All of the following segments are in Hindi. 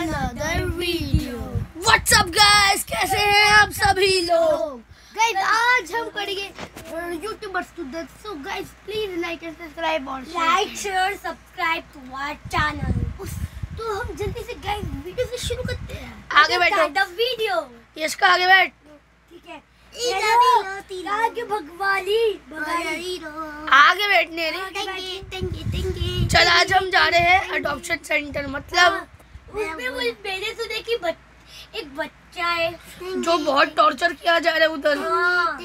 another video. What's up guys? कैसे हैं आप सभी लोग? Guys आज हम करेंगे YouTubers to death. So guys please like and subscribe और like share subscribe to our channel. तो हम जल्दी से guys वीडियो से शुरू करते हैं. आगे बैठो. The video. यस का आगे बैठ. ठीक है. आगे भगवाली आगे बैठने चल आज हम जा रहे हैं अडॉप्शन सेंटर मतलब उसमें वो मैंने सुने कि बच, एक बच्चा है। जो बहुत टॉर्चर किया जा रहा है उधर। हाँ।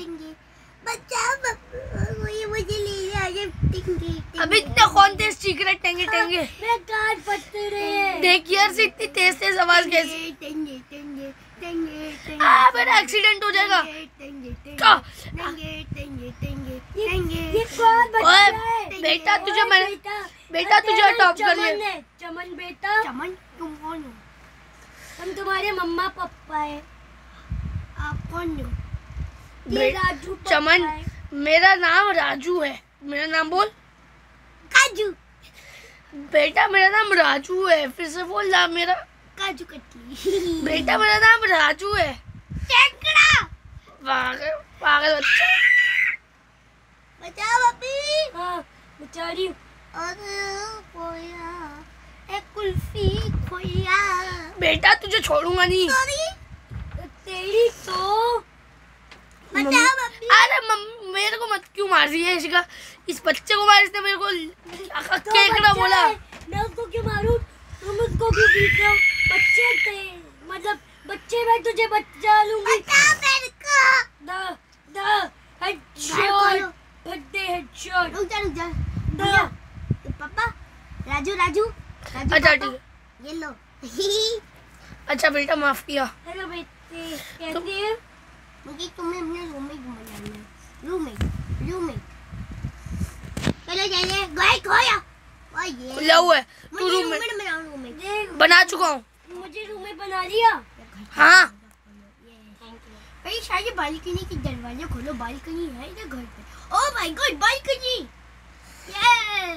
बच्चा बप्पू ये मुझे ले जा टेंगे टेंगे अभी इतना कौन तेज सीक्रेट टेंगे टेंगे। मैं कान पत्ते रहे। देख यार से इतनी तेज तेज आवाज़ कैसे टेंगे टेंगे टेंगे टेंगे आ मेरा एक्सीडेंट हो जाएगा। टेंगे? टेंगे टेंगे टेंगे ये टेंगे ये कौन बच्चा ओए, है? बेटा तुझे मैंने बेटा। तुझे अडॉप्ट कर लिया। है, चमन बेटा। चमन? तुम कौन हो हम तुम्हारे मम्मा पापा है। आप कौन हो ये राजू चमन मेरा नाम राजू है। मेरा नाम बोल। काजू। बेटा मेरा नाम राजू है। फिर से बोल ना मेरा। काजू कतली बेटा मेरा नाम राजू है। पागल पागल बच्चा। बचाओ अभी। हाँ कुल्फी खोया। बेटा तुझे छोड़ूँगा नहीं। तेरी तो अरे मेरे को मत क्यों मार रही है इसका? इस बच्चे को मार इसने मेरे को तो केकड़ा बच्चा बोला। मैं उसको क्यों मारूं? तुम उसको क्यों पीट रहे हो? बच्चे थे। मतलब बच्चे में तुझे बच्चा लूँगी। मेरे को। The the headshot. फटे हेडशॉट रुक जा रुक जा। पापा राजू राजू। अच्छा ठीक है। ये लो। अच्छा बेटा माफ़ किया। हेलो बेटे कैसे हो? मुझे तुम्हें अपने रूम में घुमाना है। रूम में रूम में। चलो चलिए गए खोया ओ ये। खुला हुआ है तू रूम में बनाओ रूम में। देख। बना चुका हूँ। मुझे रूम में बना लिया। हाँ। भाई शायद बालकनी के दरवाज़ा खोलो बालकनी है इधर घर पे। Oh my god balcony! ये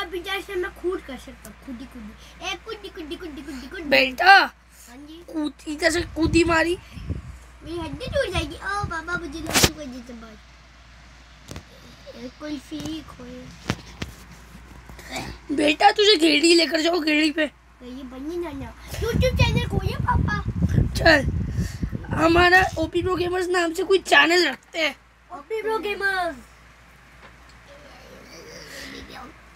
अब इधर से मैं खुद कर सकता हूँ खुद ही खुद ही ए कुद्दी कुद्दी कुद्दी कुद्दी कुद्दी बेटा हाँ जी। कूदी जैसे कूदी मारी। मेरी हड्डी टूट जाएगी। ओ बाबा मुझे लड्डू कर देते बाद ए, कुल्फी खोए बेटा तुझे गेड़ी लेकर जाओ गेड़ी पे। तो ये बनी ना ना यूट्यूब चैनल खोलिए पापा। चल हमारा ओपी प्रो गेमर्स नाम से कोई चैनल रखते हैं। OP pro gamers.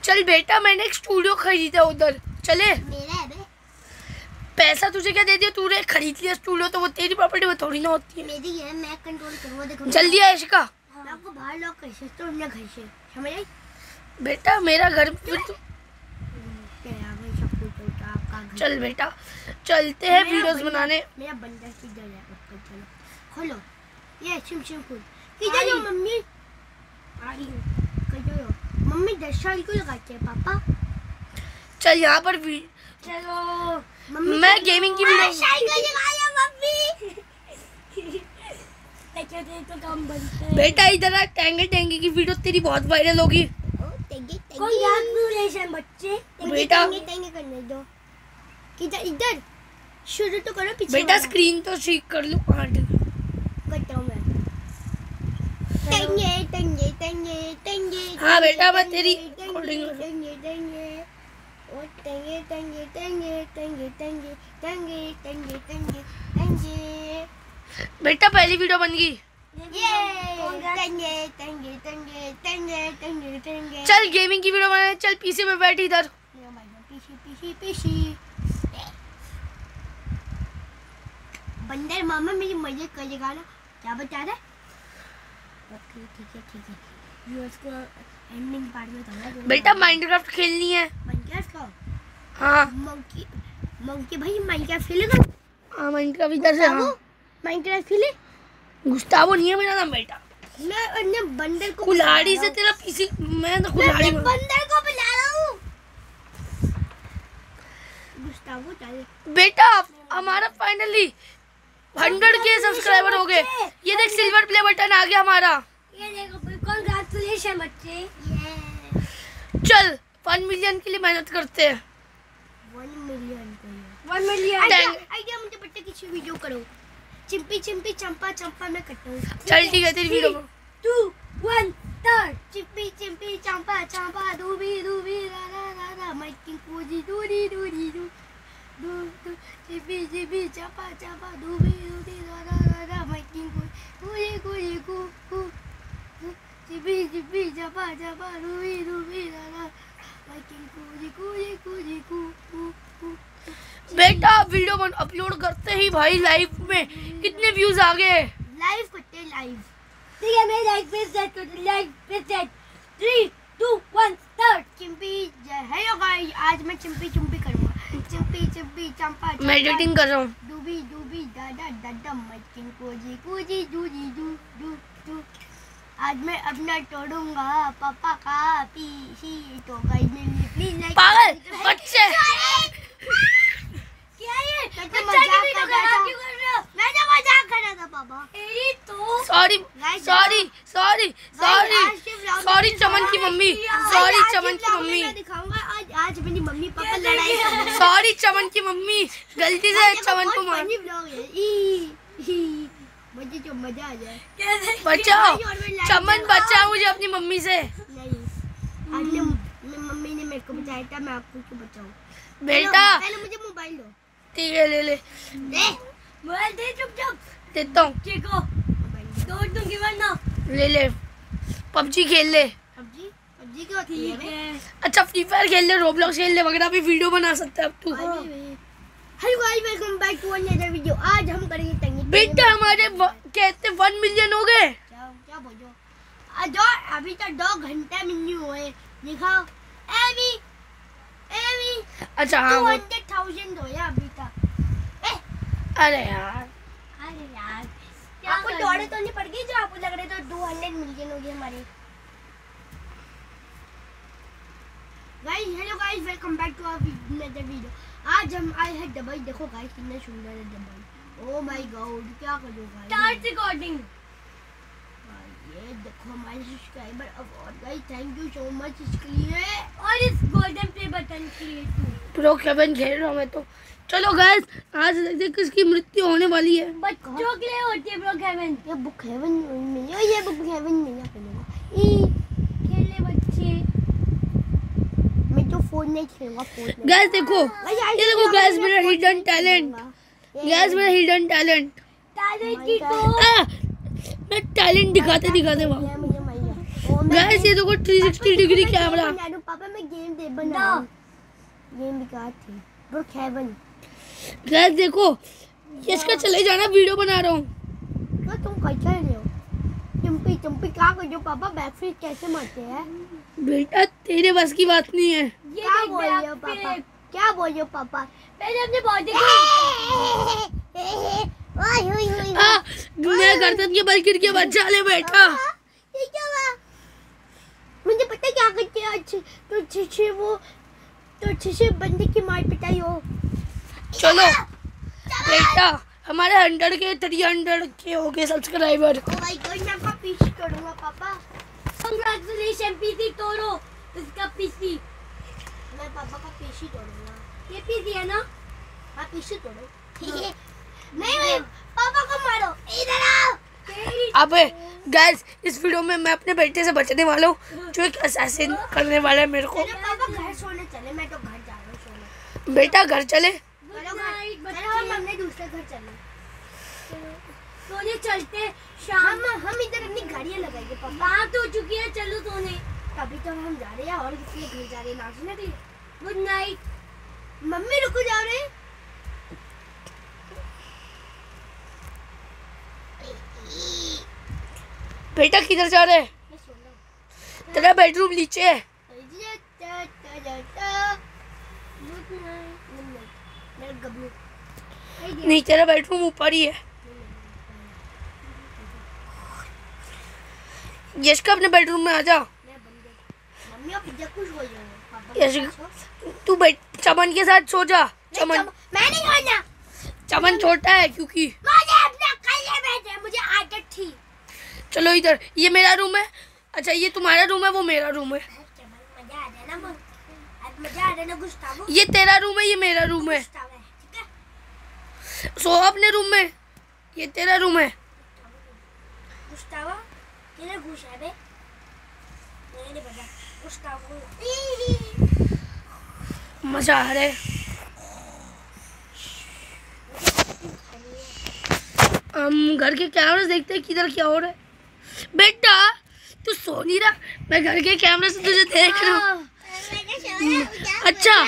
चल बेटा मैंने एक स्टूडियो खरीदा उधर। चले। है पैसा तुझे क्या दे दिया तूने? खरीद लिया स्टूडियो तो वो तेरी प्रॉपर्टी में थोड़ी ना होती है। मेरी है मैं कंट्रोल करूँगा देखो। जल्दी आए इसका मैं आपको बाहर लॉक कर सकता हूँ अपने घर से। समझ आई? बेटा मेरा घर तू आपका घर चल बेटा चलते हैं वीडियोस बनाने। मेरा बंदा किधर है? ऊपर चलो। खोलो। ये किधर हो मम्मी? आ रही हूँ। किधर हो। मम्मी साल को लगाते हैं पापा। चल यहाँ पर वी- चलो। मम्मी मैं गेमिंग की वीडियो साइकिल लगाया मम्मी। देखो तो काम बनते बेटा इधर आ टेंगे टेंगे की वीडियो तेरी बहुत वायरल होगी। ओ टेंगे कॉन्ग्रेचुलेशन बच्चे? बेटा। टेंगे टेंगे करने दो। किधर इधर। शुरू तो करो पीछे बेटा स्क्रीन तो ठीक कर लो हाँ ठीक हाँ बेटा, मैं तेरी बेटा, पहली वीडियो बन गई। चल गेमिंग की वीडियो बनाने, चल पीसी में बैठी इधर। बंदर, मामा मेरी मज़े करेगा ना? क्या बता रहा है? ओके ठीक है ठीक है व्यूअर्स को एंडिंग पार्ट में थोड़ा बेटा माइनक्राफ्ट खेलनी है। माइनक्राफ्ट का? हाँ। मंकी मंकी भाई माइनक्राफ्ट खेलेगा हाँ माइनक्राफ्ट इधर से हाँ। माइनक्राफ्ट खेले? गुस्तावो नहीं है मेरा नाम बेटा। मैं बंदर को कुल्हाड़ी से तेरा पीसी मैं तो। कुल्हाड़ी बंदर को बुला रहा हूँ। गुस्तावो चल। बेटा हमारा फाइनली हंड्रेड के सब्सक्राइबर हो गए। ये देख सिल्वर प्ले बटन आ गया हमारा। ये देखो कॉन्ग्रेचुलेशन बच्चे। चल वन मिलियन के लिए मेहनत करते हैं। One million one million idea मुझे की वीडियो करो। चिंपी चिंपी चंपा चंपा मैं करता हूँ। चल ठीक है तेरी वीडियो टू वन चिंपी चिंपी चंपा चंपा दूबी दूबी रा रा रा रा। माइकिंग कूजी दूरी दूरी दू बेटा वीडियो बन अपलोड करते ही भाई लाइव में कितने व्यूज़ आ गए? लाइव करते लाइव ठीक है मैं लाइक पे सेट कर लाइक पे set three two one start चिंपी hello guys आज मैं चिंपी चिंपी करूँगा। चिंपी मेडिटिंग कर रहा हूँ। डूबी डूबी दादा कोजी कोजी जूजी जू जू जू। आज मैं अपना तोड़ूँगा पापा का पीसी। तो गाइस प्लीज़ लाइक पागल बच्चे। क्या ये? तो बच्चा की वीडियो खराब क्यों कर रहे हो? मैं तो था पापा। तो सॉरी सॉरी चमन की मम्मी सॉरी चमन की मम्मी। आज आज मेरी मम्मी पापा लड़ाई सॉरी चमन की मम्मी गलती से चमन को मार। है। मुझे जो मज़ा आ जाए। बचाओ चमन। बचाओ मुझे अपनी मम्मी से। नहीं आज मम्मी ने मेरे को बचाया था मैं आपको क्यों बचाऊं? बेटा। पहले मुझे मोबाइल दो। ठीक है ले ले। दे। मोबाइल दे चुप चुप। देता हूँ। हो तोड़ दूँगी वरना ले ले पबजी खेल ले। पबजी? पबजी क्या होती है? अच्छा फ्री फायर खेल ले रोबलॉक्स खेल ले वगैरह भी वीडियो बना सकते हैं अब तू। Hello guys welcome back to another video आज हम करेंगे टंगी बेटा हमारे कहते वन मिलियन हो गए। क्या क्या बोलो? आ, दो अभी तक दो घंटे में नहीं हुए। दिखाओ एवी एवी अच्छा हाँ वो हो या अभी तक। ए, अरे यार। आपको दौड़े तो नहीं पड़ गई जो आपको लग रहे तो दो हंड्रेड मिलियन हो गए हमारे। Guys hello guys welcome back to our another video आज हम आए हैं दुबई देखो गाइस कितना सुंदर है दुबई ओ माय गॉड क्या करो गाइस स्टार्ट रिकॉर्डिंग ये देखो हमारे सब्सक्राइबर अब और guys thank you so much इसके लिए। और इस गोल्डन प्ले बटन के लिए तू प्रो केवन खेल रहा हूँ मैं तो। चलो गैस आज देखते हैं किसकी मृत्यु होने वाली है। बच्चों के लिए होती है ब्रो केवन ये बुक हेवन में ये ये बुक हेवन में ना खेलूँगा ई खेलने बच्चे। मैं तो फ़ोन नहीं खेलूँगा फ़ोन गैस देखो ये देखो गैस मेरा हिडन टैलेंट गैस मेरा हिडन टैलेंट टैलेंट की तो मैं टैलेंट दिखाते दिखाते वहाँ। गैस ये देखो 360 डिग्री कैमरा पापा मैं गेम दे बना गेम बेकार थी। बुक हेवन गैस देखो ये इसका चले जाना वीडियो बना रहा हूँ। क्या तुम कैसे रहे हो? चंपी चंपी क्या कर रहे हो? पापा बैकफ्लिप कैसे मारते हैं? बेटा तेरे बस की बात नहीं है। ये क्या बोल रहे हो पापा? क्या बोल रहे हो पापा? पहले अपने बॉडी को मैं गर्दन के बल गिर के बचा ले बेटा। ये क्या हुआ? मुझे पता क्या करते हैं अच्छे तो अच्छे वो तो अच्छे से बंदे की मार पिटाई हो। चलो बेटा हमारे हंड्रेड के थ्री हंड्रेड के हो गए सब्सक्राइबर करूँगा पापा। कंग्रेचुलेशन पीसी तोड़ो इसका पीसी मैं पापा का पीछे तोड़ूँगा। ये पीसी है ना? हाँ पीछे तोड़ो। नहीं नहीं पापा को मारो। इधर आओ। अब गैस इस वीडियो में मैं अपने बेटे से बचने वाला हूँ जो एक असैसिन करने वाला है मेरे को। चलो सोने तो घर जा रहा हूँ सोने बेटा घर चले? सोने चलते शाम। हम हम इधर अपनी गाड़ियाँ लगाएँगे पापा। रात हो चुकी है चलो सोने अभी तो हम जा रहे हैं और किसी घर जा रहे हैं नाचने के लिए गुड नाइट मम्मी रुको जा रहे हैं। बेटा किधर जा रहे तेरा बेडरूम नीचे है। नहीं तेरा बेडरूम ऊपर ही है। यश का अपने बेडरूम में आ जा। यश तू चमन के साथ सो जा। चमन। मैं नहीं चमन छोटा है क्योंकि मुझे अपना कल बैठे मुझे आदत थी चलो इधर, ये मेरा रूम है। अच्छा ये तुम्हारा रूम है, वो मेरा रूम है। ये तेरा रूम है, ये मेरा रूम है। सो, अपने रूम में। ये तेरा रूम है। मज़ा आ रहा है। हम घर के कैमरे देखते हैं किधर क्या हो रहा है। बेटा तू सो नहीं रहा? मैं घर के कैमरे से तुझे देख रहा हूँ। अच्छा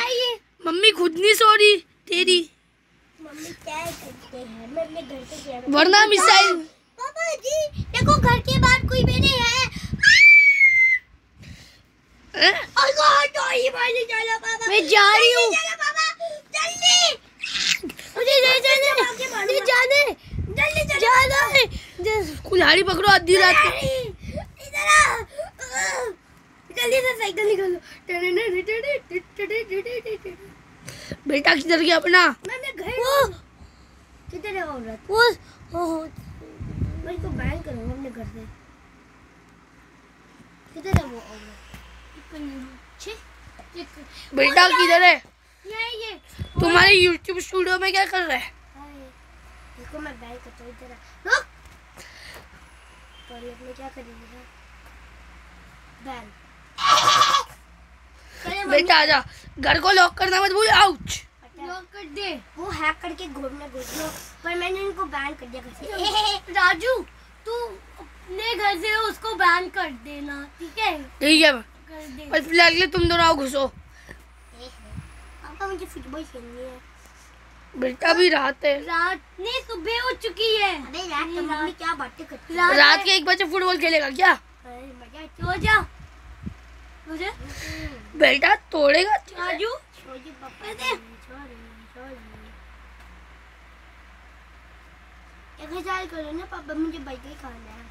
मम्मी खुद नहीं सो रही तेरी। हैं? वरना मिसाइल पापा जी देखो घर के बाहर कोई भी नहीं है। मैं जा रही हूँ। मुझे जाने। जल्दी जल्दी। कुल्हाड़ी पकड़ो आधी रात को। इधर आ जल्दी से साइकिल निकालो। बेटा किधर गया अपना? मैं घर वो किधर है औरत? वो मैं इसको बैन करूँगा अपने घर से। किधर है वो औरत? बेटा किधर है? ये ये तुम्हारे YouTube स्टूडियो में क्या कर रहा है? देखो मैं बैन करता हूँ इधर रुक। टॉयलेट में क्या करेंगे है बैन बेटा आजा। घर को लॉक करना मत भूल। आउच लॉक कर दे। वो हैक करके घूमने घुस लो। पर मैंने इनको बैन कर दिया घर से। राजू तू अपने घर से उसको बैन कर देना ठीक है? ठीक है। कर दे। पर फ़िलहाल के लिए तुम दोनों आओ घुसो। पापा मुझे फुटबॉल खेलनी है। बेटा। भी रात है। रात ने सुबह हो चुकी है। अबे रात तो मम्मी क्या बातें करती है? रात के एक बजे फुटबॉल खेलेगा क्या? सो जा। बेटा तोड़ेगा? राजू पापा। दे। एक हज़ार करो ना पापा मुझे बर्गर खाना है।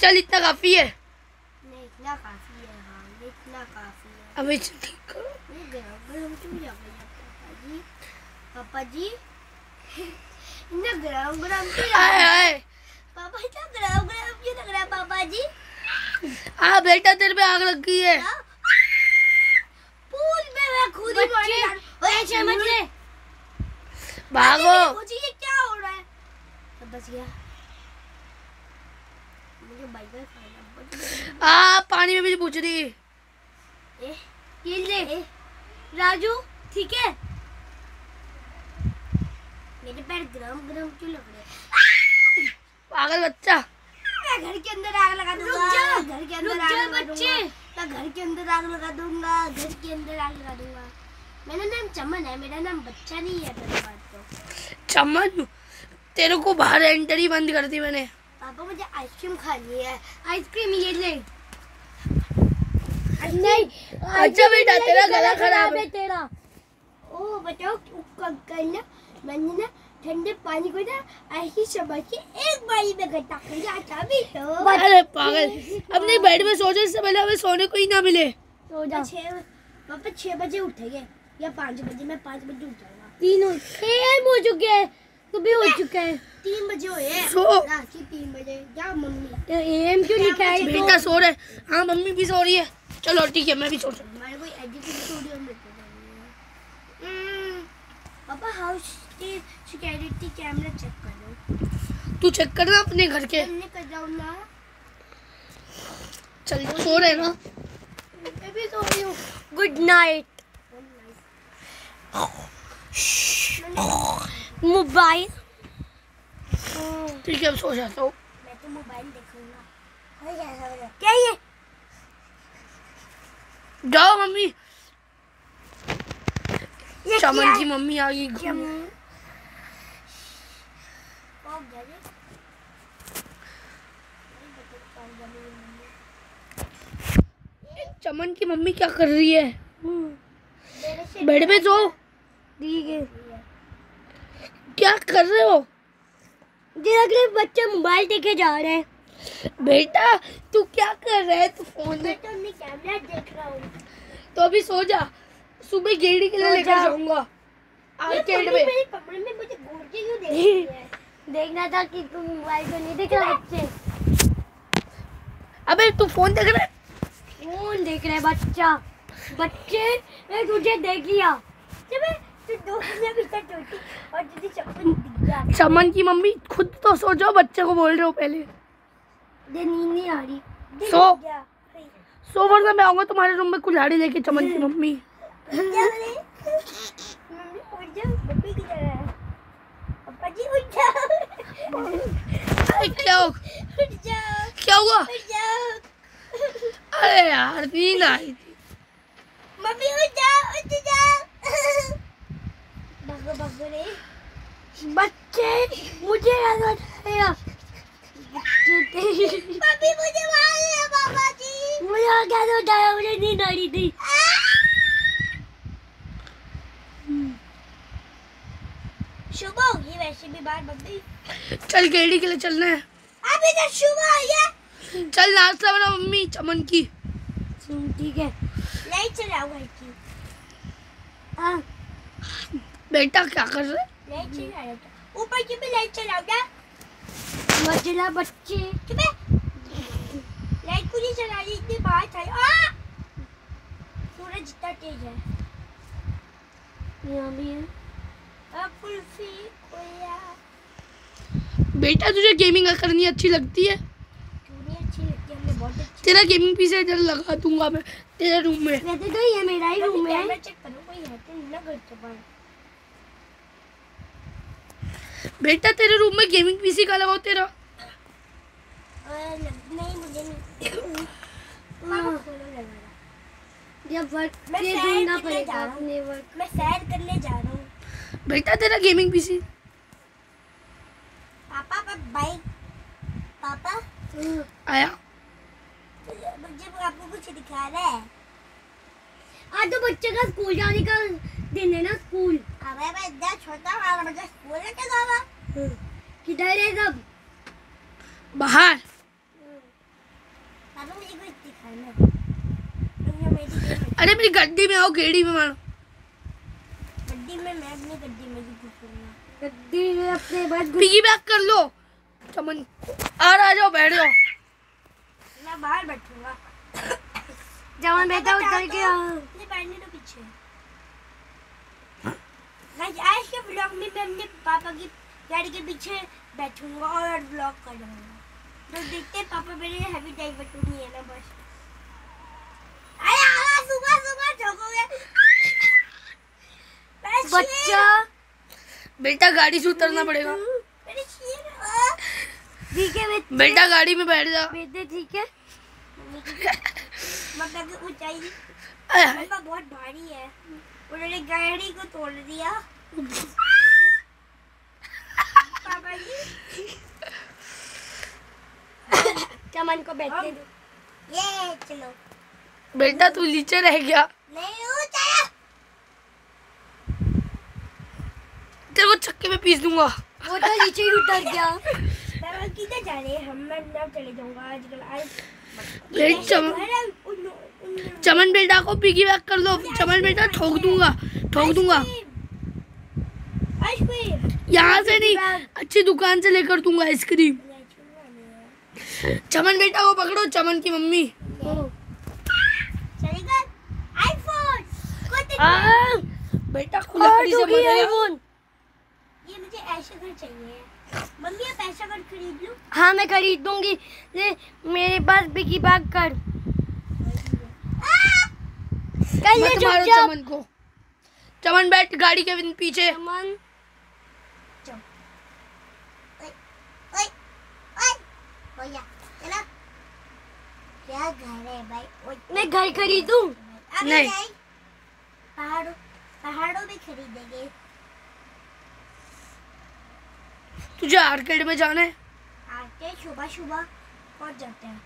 चल इतना काफ़ी है। नहीं इतना काफ़ी है हाँ इतना काफ़ी है। अब इसे ठीक करो ये गरम गरम क्यों जा गया पापा जी पापा जी इतना गरम गरम क्यों आए आए। पापा इतना गरम गरम क्यों लग रहा है पापा जी। हाँ बेटा तेरे पे आग लग गई है। पूल में मैं खुद ही जा ओए समझ ले। भागो। मुझे ये क्या हो रहा है? बच गया। मुझे बर्गर खाना आ पानी में भी पूछ रही। ए ये ले। राजू ठीक है? मेरे पैर गरम गरम क्यों लग रहे हैं? पागल बच्चा। मैं घर के अंदर आग लगा दूँगा घर के अंदर आग लगा दूँगा मैं घर के अंदर आग लगा दूँगा घर के अंदर आग लगा दूँगा। मेरा नाम चमन है मेरा नाम बच्चा नहीं है तो चम्मच तेरे को बाहर एंट्री बंद कर दी मैंने। पापा मुझे आइसक्रीम खानी है। आइसक्रीम ये ले। नहीं अच्छा बेटा तेरा गला खराब है तेरा। ओ बताओ करना मैंने ना ठंडे पानी को ना ऐसी समझ के एक बारी में गट्टा कर दिया अच्छा भी तो। अरे पागल। अपने बेड में सो जाए इससे पहले हमें सोने को ही ना मिले। सो जा छः पापा छः बजे उठेंगे या पाँच बजे मैं पाँच बजे उठ जाऊँगा। तीन हो छः हो चुके हैं सुबह हो चुके हैं। तीन बजे हुए हैं। सो। रात के तीन बजे। जा मम्मी। एम क्यों लिखा है बेटा सो रहे हाँ। मम्मी भी सो रही है। चलो ठीक है मैं भी सो रहा हूँ। हमारे कोई एडिटिंग स्टूडियो में पापा हाउस की सिक्योरिटी कैमरा चेक करो तू चेक करना अपने घर के? कर ना। चल सो रहे ना? सो रही हूँ। गुड नाइट मोबाइल ठीक है अब सो जाता हूँ। मैं तो मोबाइल देखूँगा। क्या ये? जाओ मम्मी। चमन की मम्मी आ गई क्या घूमने। कौन गया ये? चमन की मम्मी क्या कर रही है? बेड पे सो। ठीक है क्या कर रहे हो? अगले बच्चे मोबाइल देखे जा रहे हैं। बेटा तू क्या कर रहा है? तू फ़ोन तो कैमरा देख रहा हूँ। तो अभी सो जा। सुबह गेड़ी के लिए लेकर जाऊँगा। आर्केड में कमरे में मुझे घूर क्यों देख रही है? देखना था कि तुम मोबाइल को नहीं देख रहा अबे तू फ़ोन देख रहा है? फ़ोन देख रहा है बच्चा? बच्चे मैं तुझे देख लिया। चमन की मम्मी खुद तो सोचो बच्चे को बोल रहे हो पहले। नींद नहीं आ रही। सो। सो वर्ष मैं आऊँगा तुम्हारे रूम में कुल्हाड़ी लेके चमन की मम्मी। जाओ। जाओ क्या जाओ। हुआ? जाओ। अरे यार नींद आई थी। मम्मी उठ जाओ उठ जाओ। भगो भगो रे। बच्चे मुझे मम्मी मुझे मार रहे पापा जी मुझे क्या उठाया मुझे नींद आ रही थी सुबह होगी वैसे भी बार मम्मी चल गेड़ी के लिए चलना है। अभी तो सुबह हुई है चल नाश्ता बना मम्मी चमन की। ठीक है। लाइट चलाओ घर की हाँ। बेटा क्या कर रहे चला था। ऊपर की भी लाइट चलाओ ना मजला बच्चे। तुम्हें लाइट को नहीं चला रही इतनी बात है। आ! सूरज इतना तेज है। यहाँ भी है। अब कुल्फी बेटा तुझे गेमिंग करनी अच्छी लगती है चूड़ी अच्छी लगती है हमें बहुत अच्छी तेरा गेमिंग पीछे इधर लगा दूँगा मैं तेरे रूम में। वैसे तो ये मेरा ही रूम है। चेक करो कोई है तो ना घर के बाहर। बेटा तेरे रूम में गेमिंग पीसी का लगाओ तेरा। नहीं मुझे नहीं। जब वर्क के ढूंढना पड़ेगा अपने वर्क मैं सैर करने जा रहा हूँ। बेटा तेरा गेमिंग पीसी पापा पर बाइक पापा? आया। आपको कुछ दिखा रहा है। आज तो बच्चे का स्कूल जाने का दिन है ना स्कूल। अबे मैं इतना छोटा हूँ मुझे स्कूल लेके जाना किधर है सब? बाहर। पापा मुझे कुछ दिखाना है। अरे मेरी गड्डी में आओ गेड़ी में मारो। गड्डी में मैं अपनी गड्डी में घुसूँगा गड्डी में अपने बाद पिगी बैक कर लो। चमन आ रहा जाओ बैठ जाओ। मैं बाहर बैठूँगा। जवान बेटा उतर के ये बैठने तो पीछे। गाइस आज के ब्लॉग में मैं अपने पापा की गाड़ी के पीछे बैठूँगा और ब्लॉग करूँगा तो देखते हैं पापा मेरे हैवी ड्राइवर तो नहीं है ना बस। अरे आवाज़ सुबह सुबह ठोकोगे बच्चा बेटा गाड़ी से उतरना पड़ेगा। ठीक है बेटा। बेटा गाड़ी में बैठ जा। बेटे ठीक है। मतलब की ऊंचाई आय बहुत भारी है। उन्होंने गाड़ी को तोड़ दिया। पापा जी। चमन को बैठने दो? ये चलो। बेटा तू नीचे रह गया। नहीं ऊँचा तेरे को चक्के में पीस दूँगा। वो तो नीचे ही उतर गया। पापा किधर जा रहे हैं? हम मैं ना चले जाऊँगा आजकल। आज चमन बेटा को पिगी बैक कर लो चमन बेटा ठोक दूँगा ठोक दूँगा। यहाँ से नहीं अच्छी दुकान से लेकर दूँगा आइसक्रीम। चमन बेटा को पकड़ो चमन की मम्मी। चलेगा बेटा खुलकड़ी से ये मुझे ऐसा घर चाहिए। मम्मी आप ऐसा घर खरीद लो। हाँ मैं खरीद दूँगी। ले मेरे पास बिकी बाग कर। कर ले मत मारो चुपचाप। चमन को। चमन बैठ गाड़ी के पीछे। चमन। ओए ओए भैया चलो। क्या घर है भाई? मैं घर खरीदूं? नहीं। नहीं। पहाड़ों पहाड़ों में खरीदेंगे। तुझे आर्केड में जाना है? सुबह सुबह पहुँच जाते हैं।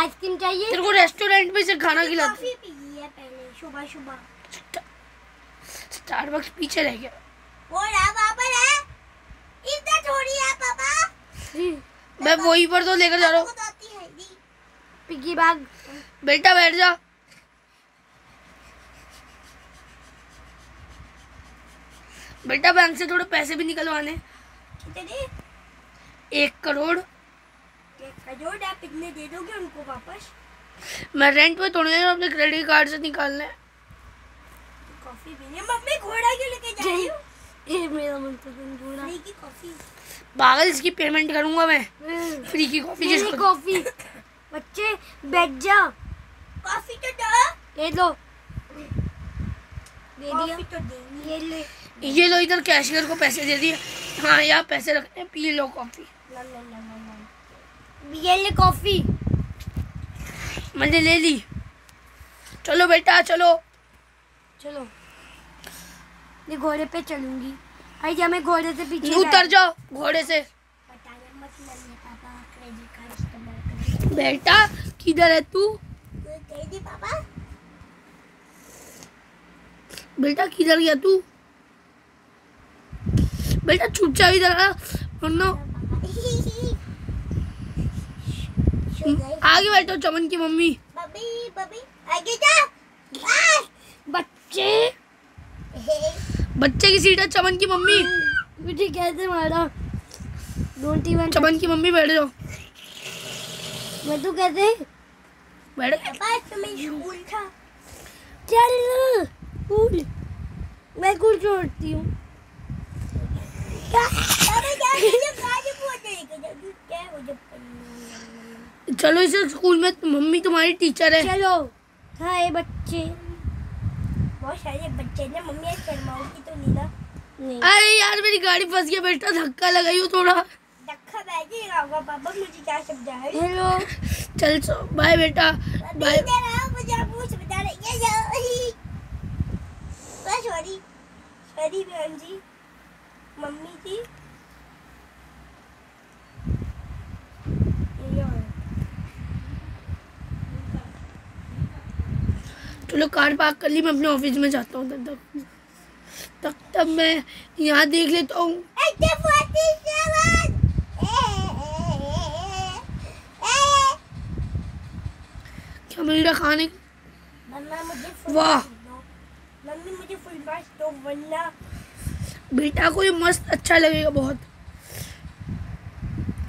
आइसक्रीम चाहिए? तेरे को रेस्टोरेंट में से खाना खिलाते कॉफ़ी पी पहले सुबह सुबह स्टारबक्स पीछे रह गया। है इधर है पापा। मैं वहीं पर तो लेकर जा रहा हूँ। Piggyback. बेटा बैठ जा। बेटा बैंक से थोड़े पैसे भी निकलवाने कितने एक करोड़। एक करोड़ आप इतने दे दोगे उनको वापस? मैं रेंट पे थोड़ी अपने क्रेडिट कार्ड से निकालने हैं। कॉफ़ी पीनी मम्मी घोड़ा क्यों लेके जा रही हो? ये मेरा मन तो घोड़ा। की कॉफ़ी। पागल इसकी पेमेंट करूँगा मैं। फ्री की कॉफ़ी जिसको कॉफ़ी। बच्चे बैठ जाओ कॉफ़ी तो दो। लो दे। दिया कॉफ़ी तो देनी ये ले। ये लो इधर कैशियर को पैसे दे दिए। हाँ यहाँ पैसे रखते हैं पी लो कॉफ़ी ये ले कॉफ़ी मैंने ले ली। चलो बेटा चलो। चलो। ये घोड़े पे चलूँगी। आई जा मैं घोड़े से पीछे उतर जाओ घोड़े से। बेटा किधर है तू? पापा। बेटा किधर गया तू? बेटा चुपचाप इधर आ वरना आगे बैठो चमन की मम्मी। बबी बबी आगे जा। बच्चे। बच्चे की सीट है चमन की मम्मी। मुझे कैसे मारा? डोंट इवन चमन की मम्मी बैठ जाओ। मैं तो कैसे बैठ। था। चल। मैं कूद छोड़ती हूँ पापा क्या मुझे गाड़ी बहुत देगी क्या हो जब चलो इसे स्कूल में मम्मी तुम्हारी टीचर है। चलो। हाय बच्चे। बहुत सारे बच्चे ने मम्मी शर्माओगी तो नहीं। अरे यार मेरी गाड़ी फंस गया बेटा धक्का लगाइयो थोड़ा। धक्का बैठेगा पापा मुझे क्या समझा है हेलो चल सो बाय बेटा बाय मुझे बता रहे ये सॉरी सॉरी बहन जी। मम्मी जी। चलो कार पार्क कर ली मैं अपने ऑफ़िस में जाता हूँ तब तक। तब तब मैं यहाँ देख लेता हूँ। It's the 47! क्या मिल रहा खाने? मुझे वाह। मम्मी मुझे फुल मार्क्स दो वरना बेटा को ये मस्त अच्छा लगेगा बहुत।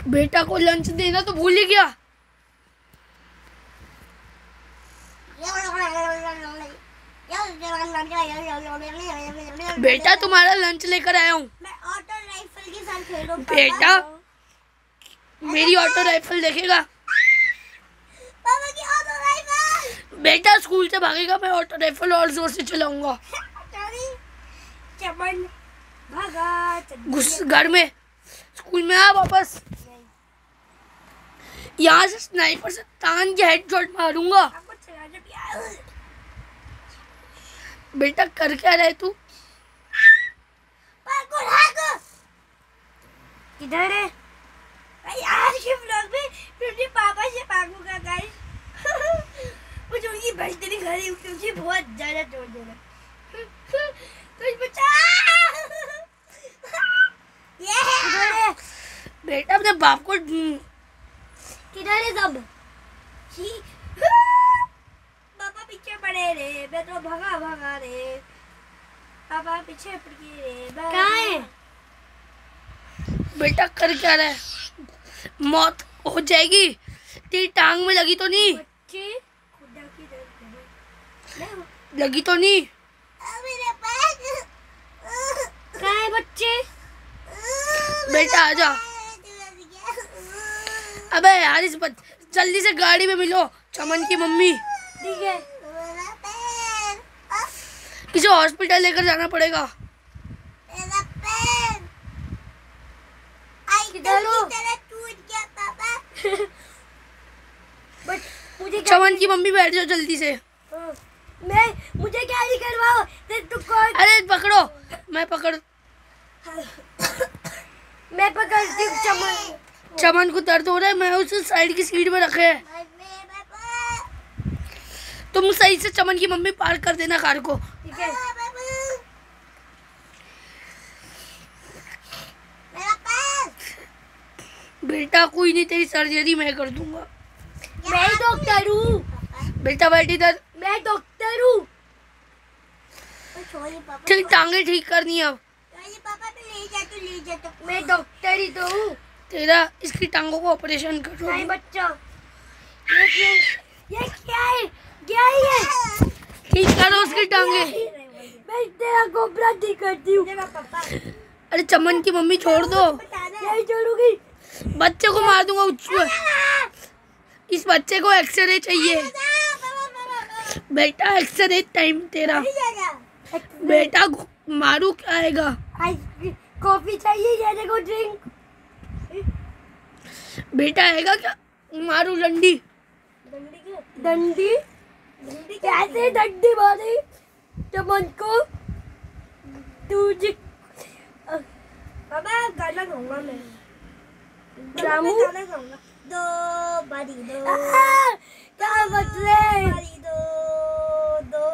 बेटा को लंच देना तो भूल ही गया। बेटा तुम्हारा लंच लेकर आया हूँ। बेटा। मेरी ऑटो राइफल देखेगा। पापा की ऑटो राइफल बेटा स्कूल से भागेगा मैं ऑटो राइफल और ज़ोर से चलाऊँगा। घुस घर में. स्कूल में आ वापस. यहाँ से स्नाइपर से तान के हेडशॉट मारूँगा. आया बेटा कर क्या रहे तू? किधर है? भाई आज के व्लॉग में मैं अपने पापा से भागूँगा गाइस मुझे उनकी बर्तनी खड़ी क्योंकि बहुत ज़्यादा ज़ोर दे रहा कुछ बचा ये किधर है बेटा अपने बाप को किधर है सब? पापा पीछे पड़े रे मैं तो भगा भगा रे। पापा पीछे पड़ रे कहाँ है? बेटा कर क्या रहा है? मौत हो जाएगी तेरी टांग में लगी तो नहीं। लगी तो नहीं। मेरे बच्चे? बेटा आजा अबे यार इस बच जल्दी से गाड़ी में मिलो चमन की मम्मी। ठीक है। इसे हॉस्पिटल लेकर जाना पड़ेगा। हो? चमन की मम्मी बैठ जाओ जल्दी से। हाँ, मैं मुझे क्या नहीं करवाओ? तू कौन अरे पकड़ो। मैं पकड़ मैं पकड़ती हूँ चमन। चमन को दर्द हो रहा है मैं उसे साइड की सीट में रखे है। तुम सही से चमन की मम्मी पार कर देना कार को ठीक है? बेटा कोई नहीं तेरी सर्जरी मैं कर दूँगा। मैं डॉक्टर हूँ। बेटा बैठ इधर। मैं डॉक्टर हूँ। तेरी टांगे ठीक करनी है अब। पापा ले जा तो ले जा तो मैं डॉक्टर ही तो हूँ। तेरा इसकी टांगों को ऑपरेशन करो। नहीं बच्चा। ये ये क्या है? क्या है ये? ठीक करो उसकी टांगे। मैं तेरा कोबरा ठीक करती हूँ। अरे चमन की मम्मी छोड़ दो। नहीं छोड़ूँगी। बच्चे को मार दूँगा उच्चू इस बच्चे को एक्सरे चाहिए। बेटा एक्सरे टाइम तेरा। बेटा मारू क्या आएगा? कॉफ़ी चाहिए ये देखो ड्रिंक बेटा आएगा क्या? मारू डंडी। डंडी कैसे डंडी मारी? चमन को तुझे पापा गाना गाऊँगा मैं। रामू दो बारी दो। क्या बदले दो दो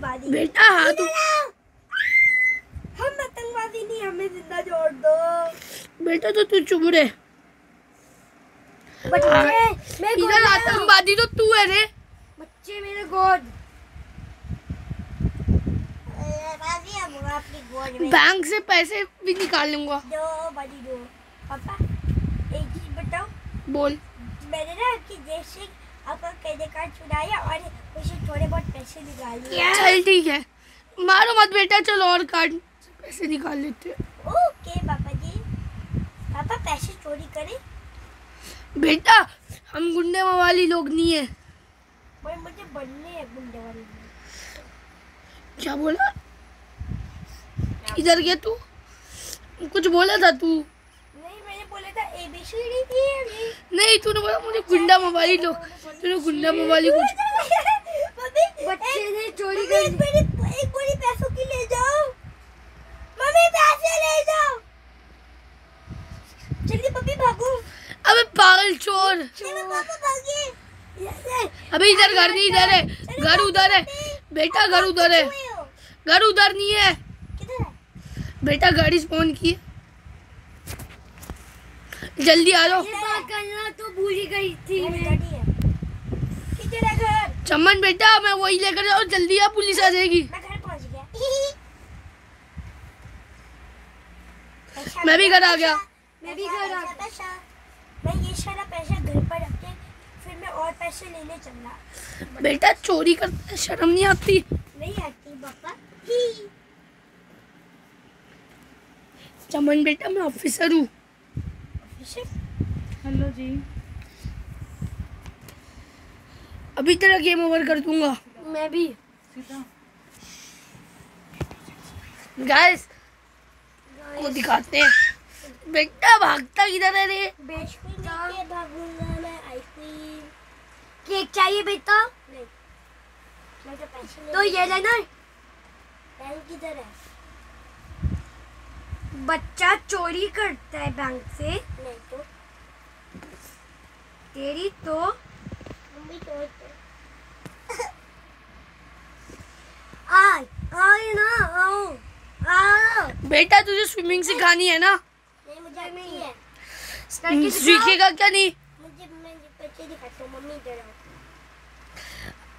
बारी। बेटा हाथ हम आतंकवादी नहीं हमें ज़िंदा छोड़ दो। बेटा तो तू चुप रहे। बच्चे मैं इधर आतंकवादी तो तू है रे। बच्चे मेरे गोद। बाजी हम आपकी गोद में बैंक से पैसे भी निकाल लूँगा। दो बारी दो। पापा एक चीज़ बताओ। बोल। मैंने ना आपकी जैसे आपका क्रेडिट कार्ड चुराया और उसे थोड़े बहुत पैसे निकाल। लिए चल ठीक है। मारो मत बेटा चलो और कार्ड पैसे निकाल लेते हैं। ओके पापा जी। पापा पैसे चोरी करें। बेटा हम गुंडे वाली लोग नहीं है। पर मुझे बनने हैं गुंडे वाले क्या बोला? इधर गया तू? कुछ बोला था तू? नहीं मैंने बोला था एबीसीडी थी नहीं? तूने बोला मुझे गुंडा मोबाइल लो तूने गुंडा मोबाइल कुछ बच्चे ने चोरी कर एक बड़ी एक बड़ी पैसों की ले जाओ। मम्मी पैसे ले जाओ। जल्दी पप्पी भागो। अबे पागल चोर। अबे इधर घर नहीं इधर है। घर उधर है। बेटा घर उधर है। घर उधर नहीं है। बेटा गाड़ी स्पॉन की जल्दी आ जाओ। करना तो भूल गई थी मैं। गाड़ी किधर घर? चमन बेटा मैं वही लेकर जाऊँ। जल्दी आ पुलिस आ जाएगी। मैं घर पहुँच गया। मैं भी घर आ गया। मैं भी घर आ गया मैं ये सारा पैसा घर पर रख के फिर मैं और पैसे लेने चला बेटा चोरी करता है, शर्म नहीं आती? नहीं आती पापा। ही। चमन बेटा मैं ऑफिसर हूँ। हेलो जी। अभी तेरा गेम ओवर कर दूँगा। मैं भी। सीता गैस को दिखाते हैं। बेटा भागता किधर है रे? भागूँगा मैं आइसक्रीम केक चाहिए बेटा? नहीं तो पैसे तो ये लेना किधर है बच्चा चोरी करता है बैंक से। नहीं तो तेरी तो आय आय ना, आओ। आओ बेटा, तुझे स्विमिंग सिखानी है ना? सीखेगा क्या नहीं?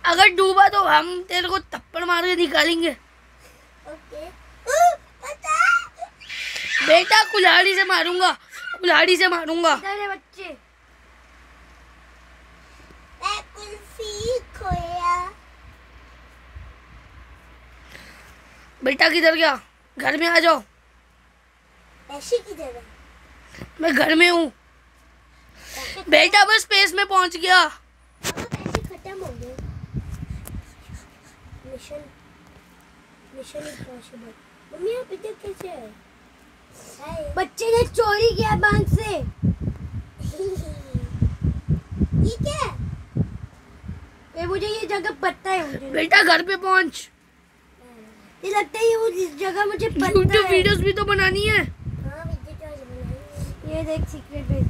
अगर डूबा तो हम तेरे को थप्पड़ मार के निकालेंगे। बेटा, कुल्हाड़ी से मारूँगा, कुल्हाड़ी से मारूँगा। बच्चे बेटा, किधर गया? घर में आ जाओ। किधर है? मैं घर में हूँ। बेटा बस स्पेस में पहुँच गया। खत्म हो गए मिशन मिशन इम्पॉसिबल मम्मी आप इधर कैसे आए बच्चे ने चोरी किया बैंक से। ये क्या? है ये मुझे ये जगह पता है मुझे बेटा घर पे पहुँच। ये लगता है ये वो जगह मुझे पता है। वीडियोस भी तो बनानी है हाँ विद्युत तो आज बनाएँगे ये देख सीक्रेट बेस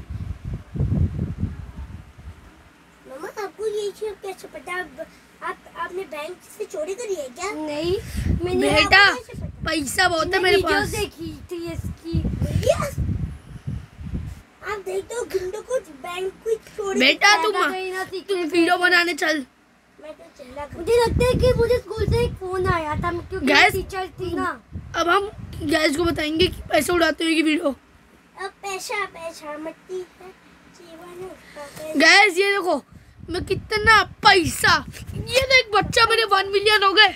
मम्मा आपको ये चीज़ कैसे पता? आप, आप आपने बैंक से चोरी करी है क्या? नहीं मैंने बेटा? पैसा बहुत है मेरे वीडियो पास। देखी थी इसकी। Yes! आप देखते हो गुंडों को बैंक को चोरी बेटा तू पैदा मा- कहीं ना तू वीडियो बनाने चल। तो मुझे लगता है कि मुझे स्कूल से एक फ़ोन आया था क्योंकि टीचर थी ना। अब हम गैस को बताएँगे कि पैसे उड़ाते हुए की वीडियो। गैस ये देखो मैं कितना पैसा। ये देख बच्चा मेरे वन मिलियन हो गए।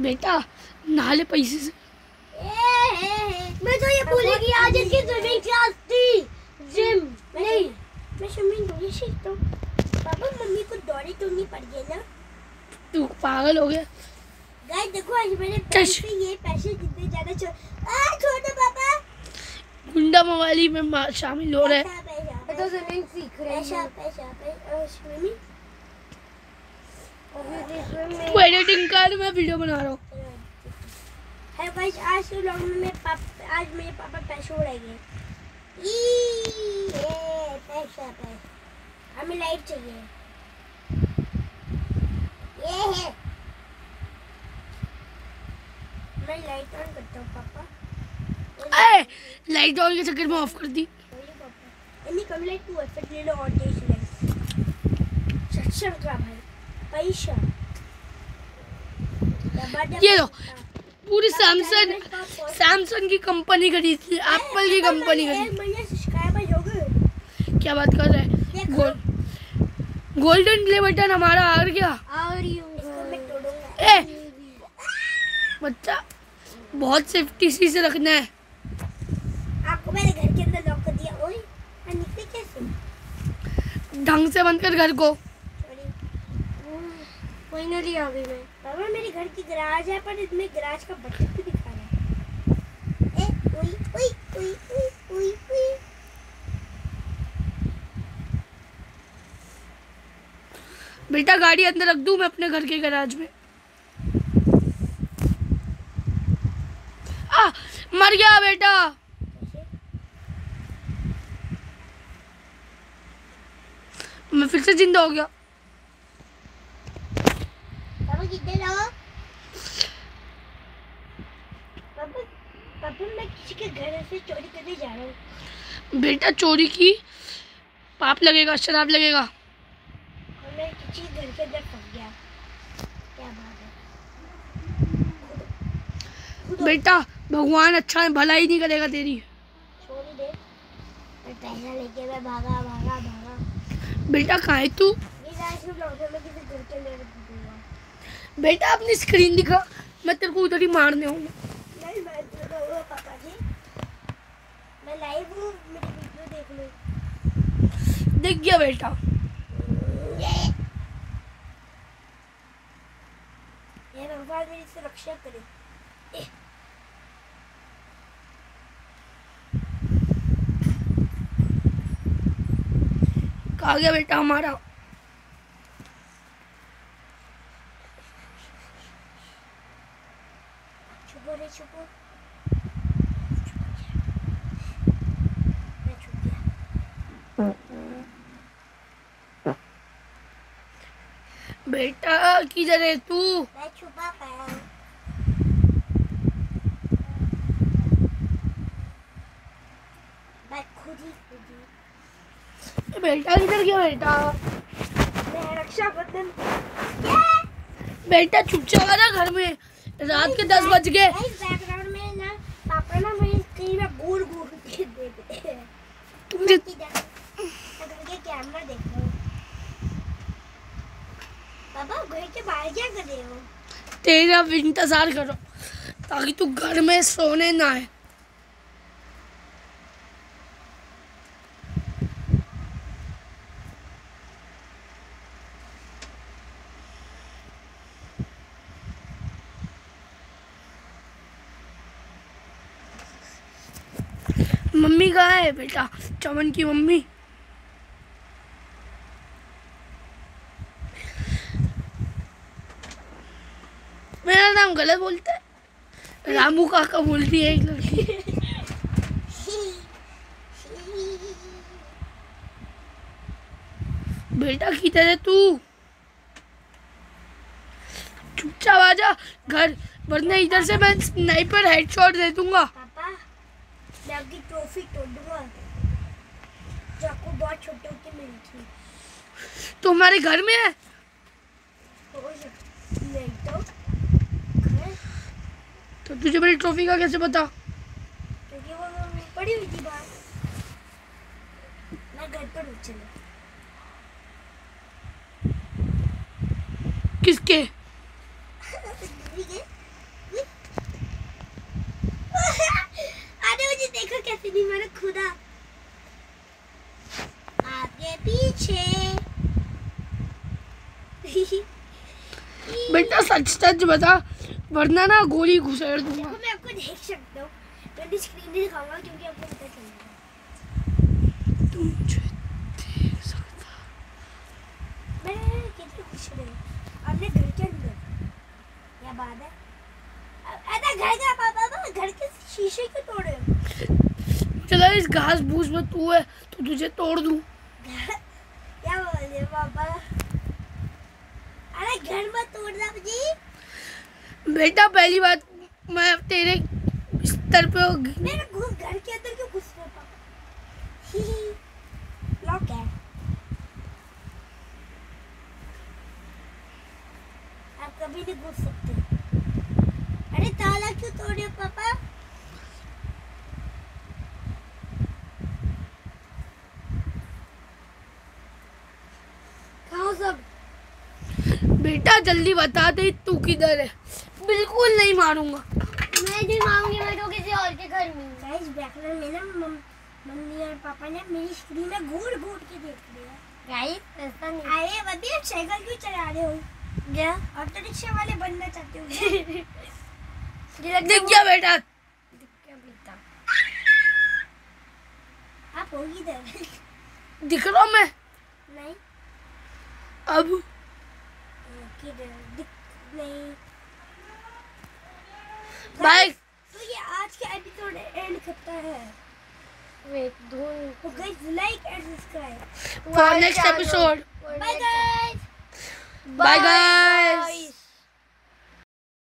बेटा नाले पैसे से। मैं तो ये भूलेगी आज इसकी स्विमिंग क्लास थी। जिम नहीं। मैं स्विमिंग नहीं सीखता हूँ। पापा मम्मी को दौड़ी तो नहीं पड़ गई ना? तू पागल हो गया। गाइस देखो आज मैंने चश। बैंक से ये पैसे जितने ज़्यादा छो छोड़ो पापा। गुंडा मवाली में शामिल हो रहे हैं। तो स्विमिंग सीख रही पैसा हूँ। पैसा पैसा। एडिटिंग कर मैं वीडियो बना रहा हूँ। है गाइस आज के व्लॉग में मेरे पापा आज मेरे पापा पैसे उड़ाएँगे। ई ये पैसा पैसा। हमें लाइट चाहिए। ये है। मैं लाइट ऑन करता हूँ पापा। ए लाइट ऑन के चक्कर में ऑफ़ कर दी। बोलिए कम लाइट तू एफर्ट ले लो और देख ले सक्षम का भाई पैसा। ये लो पूरी सैमसंग सैमसंग की कंपनी खरीदी थी एप्पल की कंपनी खरीदी क्या बात कर रहे हैं? गोल गोल्डन प्ले बटन हमारा आ गया। आ रही हूँ। ए बच्चा। बहुत सेफ्टी सी से रखना है। आपको मैंने घर के अंदर लॉक कर दिया ओए मैं निकले कैसे? ढंग से बंद कर घर को। सॉरी फाइनली आ गई मैं। पापा मेरे घर की गराज है पर इसमें गराज का बटन भी दिखा रहा है। ए ओई ओई ओई ओई ओई ओई बेटा गाड़ी अंदर रख दूँ मैं अपने घर के गैराज में? आ मर गया बेटा। मैं फिर से ज़िंदा हो गया। चोरी हूँ। बेटा चोरी की पाप लगेगा शराब लगेगा। मैं किसी घर के अंदर फंस गया। क्या बात है बेटा भगवान अच्छा भला ही नहीं करेगा तेरी। छोड़ दे। मैं पैसा लेके मैं भागा भागा भागा। बेटा कहाँ है तू? बेटा अपनी स्क्रीन दिखा। मैं तेरे को उधर ही मारने हूँ नहीं मैं कहूँगा पापा जी। मैं लाइव मेरी वीडियो देख देख गया बेटा। ये भगवान मेरी सुरक्षा करे। कहा गया बेटा हमारा। छुपो रे छुपो। बेटा किधर है तू? मैं छुपा पाया हूँ मैं खुद ही खुद ही बेटा किधर गया बेटा रक्षाबंधन। बेटा चुपचाप आ घर में। रात के दस बज गए। इस बैकग्राउंड में ना पापा ना मुझे कहीं ना गोल गोल के देते हैं तुम जी- किधर अगर के कैमरा देखो पापा घर के बाहर क्या कर रहे हो? तेरा इंतज़ार करो ताकि तू घर में सोने ना आए मम्मी कहाँ है बेटा, चमन की मम्मी। मेरा नाम गलत बोलता है। रामू काका बोलती है एक लड़की। बेटा, किधर है तू? चुपचाप आ जा। घर, वरना इधर से मैं स्नाइपर हेडशॉट दे दूँगा। मैं आपकी ट्रॉफी तोड़ दूँगा जो आपको बहुत छोटे होते मिली थी। तो हमारे घर में है? नहीं तो तो तुझे मेरी ट्रॉफी का कैसे पता? क्योंकि वो पड़ी हुई थी बाहर। मैं घर पर चलो। किसके? मुझे देखो कैसे नहीं मैंने खुदा। आगे पीछे। बेटा सच सच बता वरना ना गोली घुसेड़ दूँगा। मैं आपको देख सकता हूँ। मैं स्क्रीन नहीं दिखाऊँगा क्योंकि आपको पता चल जाएगा अपने घर के अंदर क्या बात है? अरे घर का पापा तो घर के शीशे क्यों तोड़े चला इस घास फूस में तू है तो तुझे तोड़ दूँ। क्या बोले पापा? अरे घर मत तोड़ना मुझे। बेटा पहली बात मैं तेरे स्तर पे हो- मेरे घर के अंदर क्यों घुस रहे पापा? ही ही लॉक है। आप कभी नहीं घुस सकते। ताला क्यों तोड़े पापा? खाओ सब? बेटा जल्दी बता दे तू किधर है? बिल्कुल नहीं मारूँगा। मैं नहीं मांगूँगी मैं तो किसी और के घर में गाइस बैकग्राउंड में ना मम- मम्मी और पापा ने मेरी स्क्रीन में घूर घूर के देख लिया। गाइस ऐसा नहीं। अरे बदी आप साइकिल क्यों चला रहे हो? क्या? ऑटो रिक्शा वाले बनना चाहते हो दिख गया बेटा आप होगी इधर दिख रहा मैं नहीं अब दिख नहीं बाय तो ये आज का एपिसोड एंड करता है वेट दो तो guys like and subscribe for next episode bye guys bye guys